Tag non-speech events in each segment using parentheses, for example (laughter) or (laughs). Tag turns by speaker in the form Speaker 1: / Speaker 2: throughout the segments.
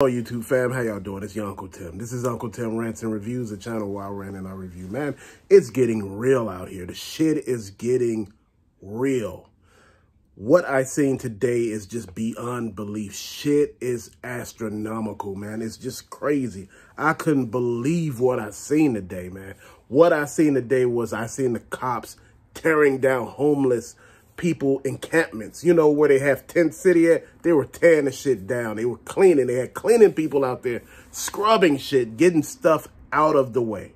Speaker 1: Hello YouTube fam, how y'all doing? It's your Uncle Tim. This is Uncle Tim Rants and Reviews, a channel where I rant and I review. Man, it's getting real out here. The shit is getting real. What I seen today is just beyond belief. Shit is astronomical, man. It's just crazy. I couldn't believe what I seen today, man. What I seen today was I seen the cops tearing down homeless people encampments, you know, where they have tent city at, they were tearing the shit down. They were cleaning. They had cleaning people out there, scrubbing shit, getting stuff out of the way.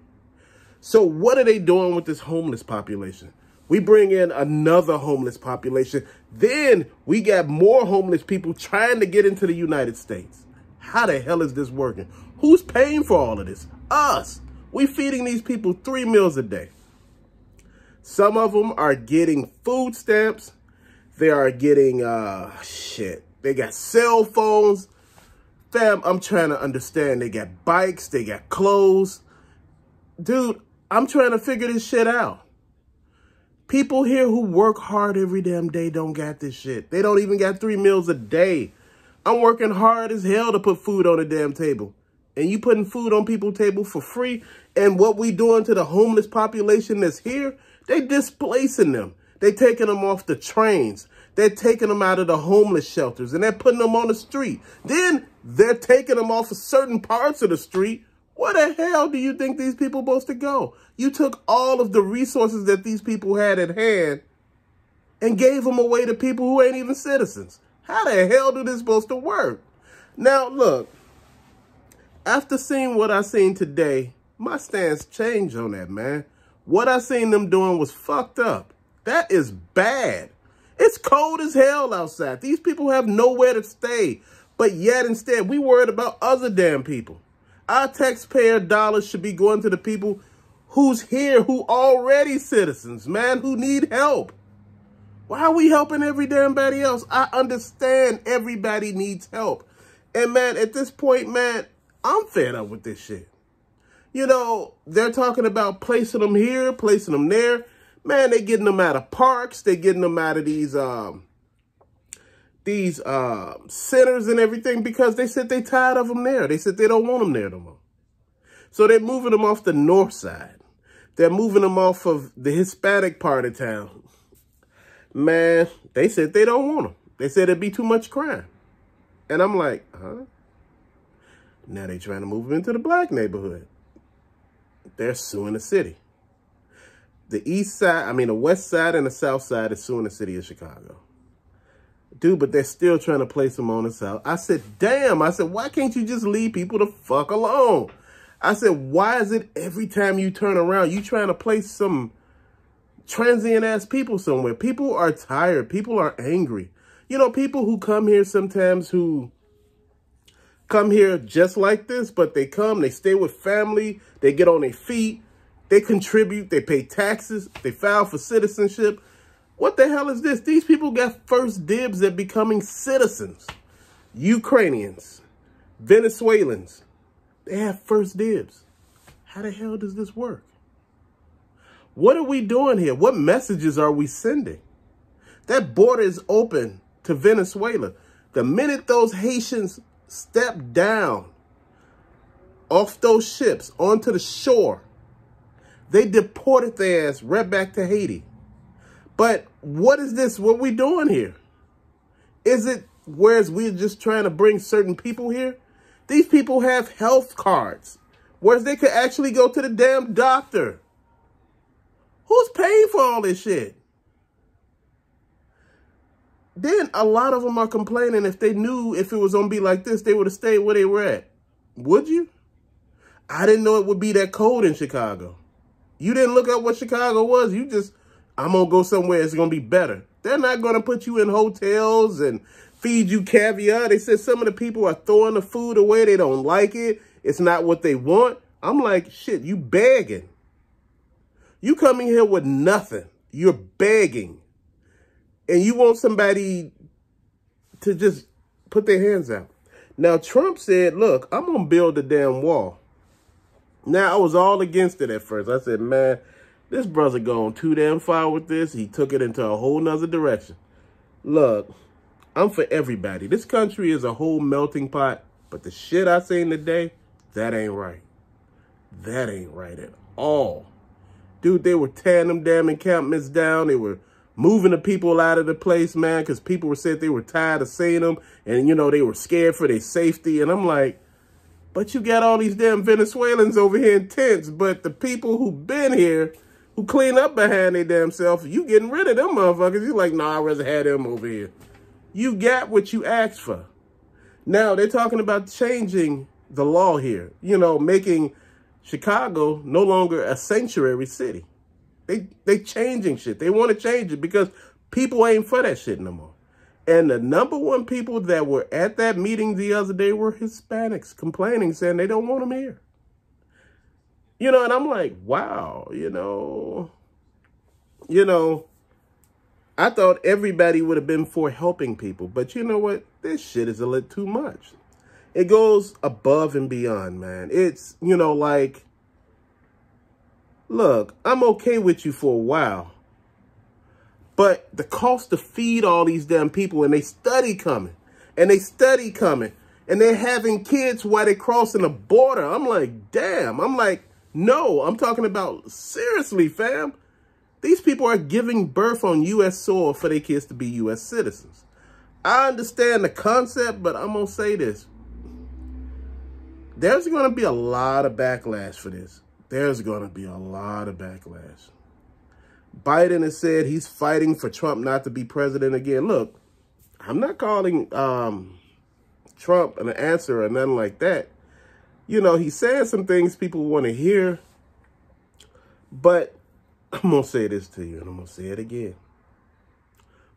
Speaker 1: So what are they doing with this homeless population? We bring in another homeless population. Then we got more homeless people trying to get into the United States. How the hell is this working? Who's paying for all of this? Us. We feeding these people three meals a day. Some of them are getting food stamps. They are getting, uh, shit. They got cell phones. Fam, I'm trying to understand. They got bikes. They got clothes. Dude, I'm trying to figure this shit out. People here who work hard every damn day don't got this shit. They don't even got three meals a day. I'm working hard as hell to put food on the damn table. And you putting food on people's table for free. And what we doing to the homeless population that's here they displacing them. They taking them off the trains. They're taking them out of the homeless shelters and they're putting them on the street. Then they're taking them off of certain parts of the street. Where the hell do you think these people supposed to go? You took all of the resources that these people had at hand and gave them away to people who ain't even citizens. How the hell do this supposed to work? Now, look, after seeing what I seen today, my stance changed on that, man. What I seen them doing was fucked up. That is bad. It's cold as hell outside. These people have nowhere to stay. But yet instead, we worried about other damn people. Our taxpayer dollars should be going to the people who's here, who already citizens, man, who need help. Why are we helping every damn body else? I understand everybody needs help. And man, at this point, man, I'm fed up with this shit you know, they're talking about placing them here, placing them there. Man, they're getting them out of parks. They're getting them out of these um, these uh, centers and everything because they said they tired of them there. They said they don't want them there no more. So they're moving them off the north side. They're moving them off of the Hispanic part of town. Man, they said they don't want them. They said it'd be too much crime. And I'm like, huh? Now they trying to move them into the black neighborhood they're suing the city. The east side, I mean, the west side and the south side is suing the city of Chicago. Dude, but they're still trying to place them on the south. I said, damn. I said, why can't you just leave people the fuck alone? I said, why is it every time you turn around, you trying to place some transient ass people somewhere? People are tired. People are angry. You know, people who come here sometimes who come here just like this, but they come, they stay with family, they get on their feet, they contribute, they pay taxes, they file for citizenship. What the hell is this? These people got first dibs at becoming citizens. Ukrainians, Venezuelans, they have first dibs. How the hell does this work? What are we doing here? What messages are we sending? That border is open to Venezuela. The minute those Haitians step down off those ships onto the shore. They deported their ass right back to Haiti. But what is this? What we doing here? Is it whereas we're just trying to bring certain people here? These people have health cards. Whereas they could actually go to the damn doctor. Who's paying for all this shit? Then a lot of them are complaining if they knew if it was going to be like this, they would have stayed where they were at. Would you? I didn't know it would be that cold in Chicago. You didn't look up what Chicago was. You just, I'm going to go somewhere it's going to be better. They're not going to put you in hotels and feed you caviar. They said some of the people are throwing the food away. They don't like it. It's not what they want. I'm like, shit, you begging. You coming here with nothing. You're begging and you want somebody to just put their hands out. Now, Trump said, look, I'm going to build a damn wall. Now, I was all against it at first. I said, man, this brother going too damn far with this. He took it into a whole nother direction. Look, I'm for everybody. This country is a whole melting pot But the shit I seen today, that ain't right. That ain't right at all. Dude, they were tearing them damn encampments down. They were moving the people out of the place, man, because people were said they were tired of seeing them. And, you know, they were scared for their safety. And I'm like, but you got all these damn Venezuelans over here in tents. But the people who been here, who clean up behind their damn self, you getting rid of them motherfuckers. You like, nah, I'd rather have them over here. You got what you asked for. Now, they're talking about changing the law here. You know, making Chicago no longer a sanctuary city. They they changing shit. They want to change it because people ain't for that shit no more. And the number one people that were at that meeting the other day were Hispanics complaining, saying they don't want them here. You know, and I'm like, wow, you know, you know, I thought everybody would have been for helping people. But you know what? This shit is a little too much. It goes above and beyond, man. It's, you know, like, look, I'm okay with you for a while. But the cost to feed all these damn people and they study coming and they study coming and they're having kids while they're crossing the border. I'm like, damn. I'm like, no, I'm talking about seriously, fam. These people are giving birth on U.S. soil for their kids to be U.S. citizens. I understand the concept, but I'm going to say this. There's going to be a lot of backlash for this. There's going to be a lot of backlash. Biden has said he's fighting for Trump not to be president again. Look, I'm not calling um, Trump an answer or nothing like that. You know, he's saying some things people want to hear. But I'm going to say this to you, and I'm going to say it again.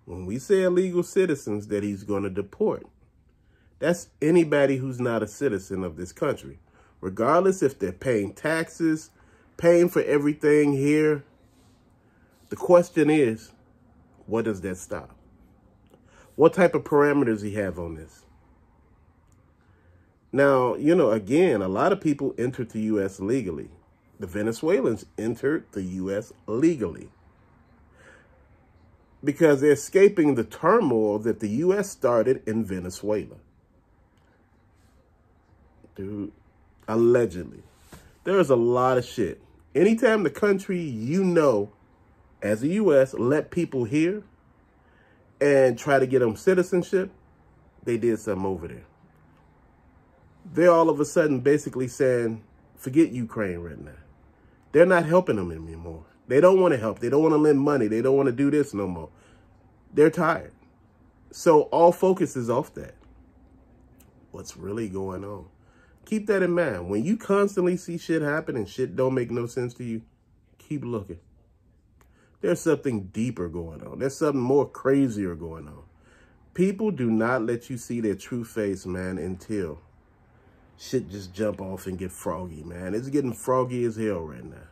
Speaker 1: When we say illegal citizens that he's going to deport, that's anybody who's not a citizen of this country. Regardless if they're paying taxes, paying for everything here. The question is, what does that stop? What type of parameters he have on this? Now, you know, again, a lot of people entered the U.S. legally. The Venezuelans entered the U.S. legally because they're escaping the turmoil that the U.S. started in Venezuela. Dude, allegedly. There's a lot of shit. Anytime the country you know as the U.S. let people here and try to get them citizenship, they did something over there. They're all of a sudden basically saying, forget Ukraine right now. They're not helping them anymore. They don't want to help. They don't want to lend money. They don't want to do this no more. They're tired. So all focus is off that. What's really going on? Keep that in mind. When you constantly see shit happen and shit don't make no sense to you, keep looking. There's something deeper going on. There's something more crazier going on. People do not let you see their true face, man, until shit just jump off and get froggy, man. It's getting froggy as hell right now.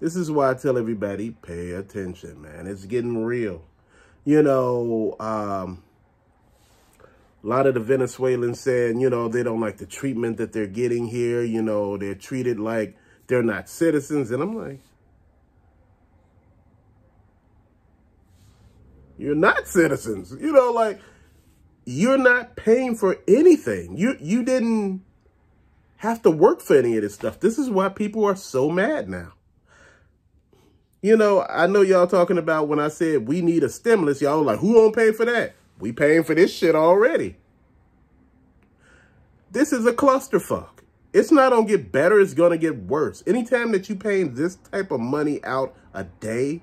Speaker 1: This is why I tell everybody, pay attention, man. It's getting real. You know, um, a lot of the Venezuelans saying, you know, they don't like the treatment that they're getting here. You know, they're treated like they're not citizens. And I'm like, you're not citizens. You know, like, you're not paying for anything. You you didn't have to work for any of this stuff. This is why people are so mad now. You know, I know y'all talking about when I said we need a stimulus, y'all like, who gonna pay for that? We paying for this shit already. This is a clusterfuck. It's not gonna get better, it's gonna get worse. Anytime that you paying this type of money out a day,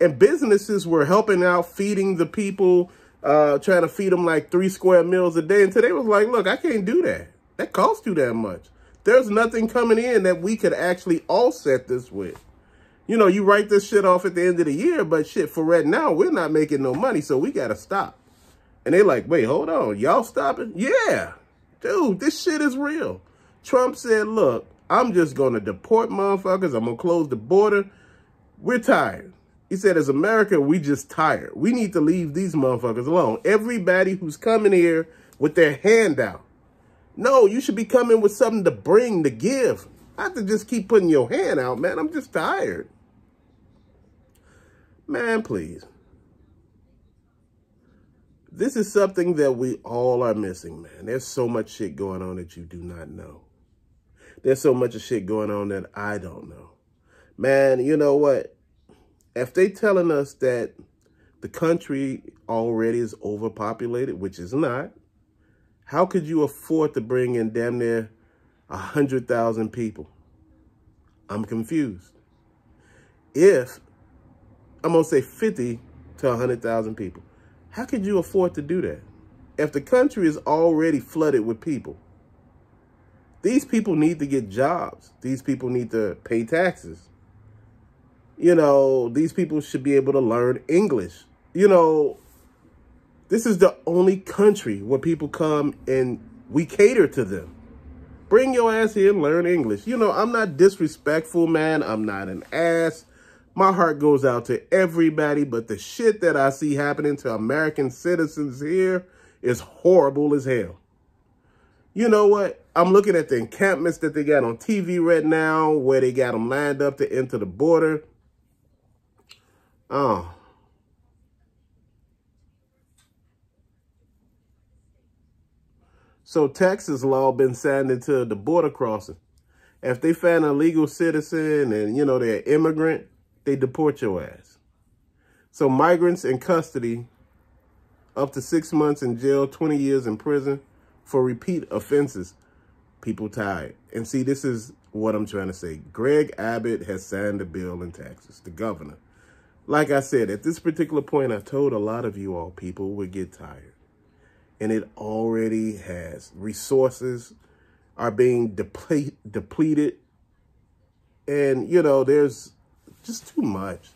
Speaker 1: and businesses were helping out, feeding the people, uh, trying to feed them like three square meals a day, and today was like, look, I can't do that. That costs you that much. There's nothing coming in that we could actually offset this with. You know, you write this shit off at the end of the year, but shit, for right now, we're not making no money, so we got to stop. And they're like, wait, hold on. Y'all stopping? Yeah. Dude, this shit is real. Trump said, look, I'm just going to deport motherfuckers. I'm going to close the border. We're tired. He said, as America, we just tired. We need to leave these motherfuckers alone. Everybody who's coming here with their hand out, no, you should be coming with something to bring, to give. Not to just keep putting your hand out, man. I'm just tired. Man, please. This is something that we all are missing, man. There's so much shit going on that you do not know. There's so much shit going on that I don't know. Man, you know what? If they telling us that the country already is overpopulated, which is not, how could you afford to bring in damn near 100,000 people? I'm confused. If, I'm going to say 50 to 100,000 people, how could you afford to do that? If the country is already flooded with people, these people need to get jobs. These people need to pay taxes. You know, these people should be able to learn English. You know, this is the only country where people come and we cater to them. Bring your ass here and learn English. You know, I'm not disrespectful, man. I'm not an ass. My heart goes out to everybody, but the shit that I see happening to American citizens here is horrible as hell. You know what? I'm looking at the encampments that they got on TV right now, where they got them lined up to enter the border. Oh. So Texas law been signed into the border crossing. If they find a legal citizen and, you know, they're immigrant, they deport your ass. So migrants in custody, up to six months in jail, 20 years in prison for repeat offenses. People tired. And see, this is what I'm trying to say. Greg Abbott has signed a bill in Texas, the governor. Like I said, at this particular point, I told a lot of you all people would get tired. And it already has. Resources are being deplete, depleted. And, you know, there's just too much.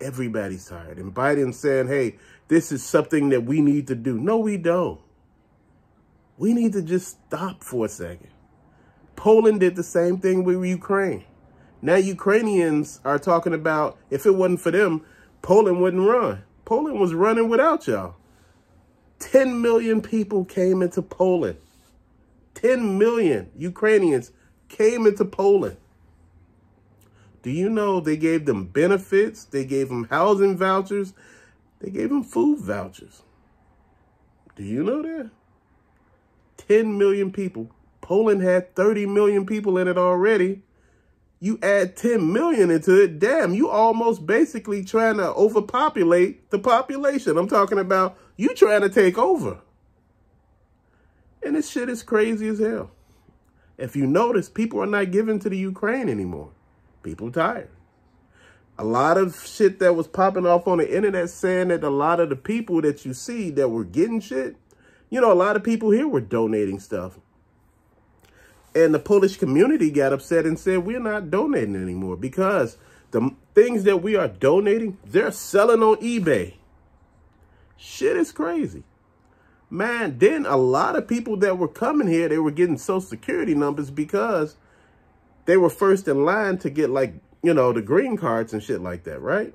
Speaker 1: Everybody's tired. And Biden saying, hey, this is something that we need to do. No, we don't. We need to just stop for a second. Poland did the same thing with Ukraine. Now Ukrainians are talking about if it wasn't for them, Poland wouldn't run. Poland was running without y'all. 10 million people came into Poland. 10 million Ukrainians came into Poland. Do you know they gave them benefits? They gave them housing vouchers. They gave them food vouchers. Do you know that? 10 million people. Poland had 30 million people in it already. You add 10 million into it, damn, you almost basically trying to overpopulate the population. I'm talking about you trying to take over. And this shit is crazy as hell. If you notice, people are not giving to the Ukraine anymore. People tired. A lot of shit that was popping off on the internet saying that a lot of the people that you see that were getting shit, you know, a lot of people here were donating stuff. And the Polish community got upset and said, we're not donating anymore because the things that we are donating, they're selling on eBay. Shit is crazy. Man, then a lot of people that were coming here, they were getting social security numbers because they were first in line to get like, you know, the green cards and shit like that, right?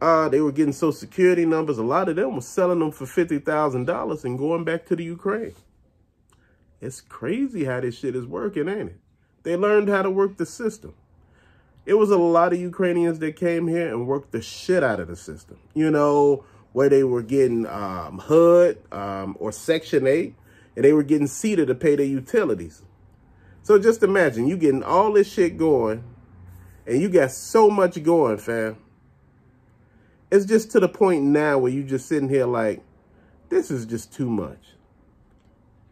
Speaker 1: Uh, they were getting social security numbers. A lot of them were selling them for $50,000 and going back to the Ukraine. It's crazy how this shit is working, ain't it? They learned how to work the system. It was a lot of Ukrainians that came here and worked the shit out of the system. You know, where they were getting um, HUD um, or Section 8, and they were getting seated to pay their utilities. So just imagine you getting all this shit going and you got so much going, fam. It's just to the point now where you just sitting here like, this is just too much.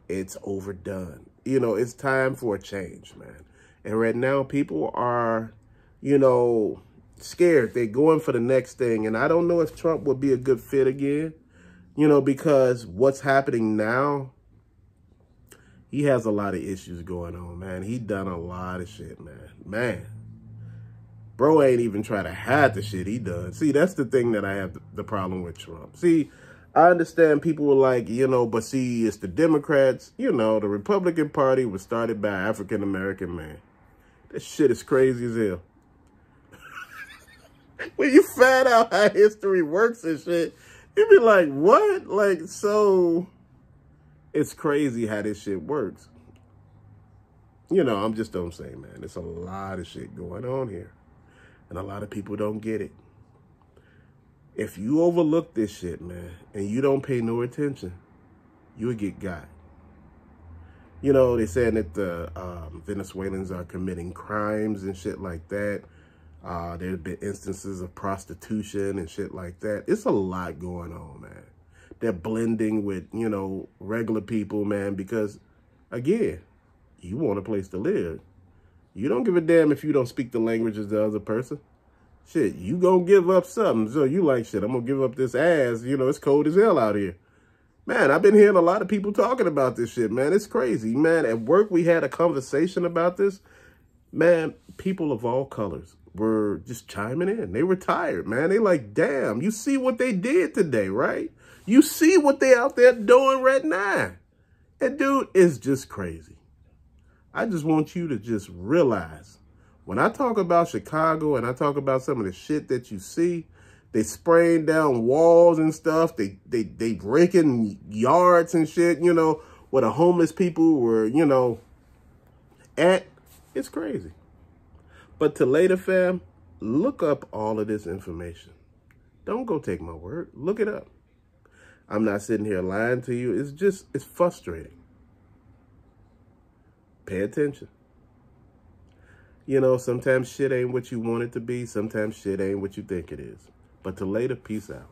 Speaker 1: It's overdone. You know, it's time for a change, man. And right now people are, you know, scared. They're going for the next thing. And I don't know if Trump would be a good fit again, you know, because what's happening now he has a lot of issues going on, man. He done a lot of shit, man. Man. Bro ain't even try to hide the shit he done. See, that's the thing that I have the problem with Trump. See, I understand people were like, you know, but see, it's the Democrats. You know, the Republican Party was started by African-American man. This shit is crazy as hell. (laughs) when you find out how history works and shit, you be like, what? Like, so it's crazy how this shit works. You know, I'm just don't say, man. There's a lot of shit going on here. And a lot of people don't get it. If you overlook this shit, man, and you don't pay no attention, you'll get got. You know, they're saying that the um, Venezuelans are committing crimes and shit like that. Uh, there's been instances of prostitution and shit like that. It's a lot going on, man. They're blending with, you know, regular people, man, because, again, you want a place to live. You don't give a damn if you don't speak the language of the other person. Shit, you gonna give up something. So you like, shit, I'm gonna give up this ass. You know, it's cold as hell out here. Man, I've been hearing a lot of people talking about this shit, man. It's crazy. Man, at work, we had a conversation about this. Man, people of all colors were just chiming in. They were tired, man. They like, damn, you see what they did today, right? You see what they out there doing right now. And dude, it's just crazy. I just want you to just realize when I talk about Chicago and I talk about some of the shit that you see, they spraying down walls and stuff. They they they breaking yards and shit, you know, where the homeless people were, you know, at. It's crazy. But to later, fam, look up all of this information. Don't go take my word. Look it up. I'm not sitting here lying to you. It's just, it's frustrating. Pay attention. You know, sometimes shit ain't what you want it to be. Sometimes shit ain't what you think it is. But to later, peace out.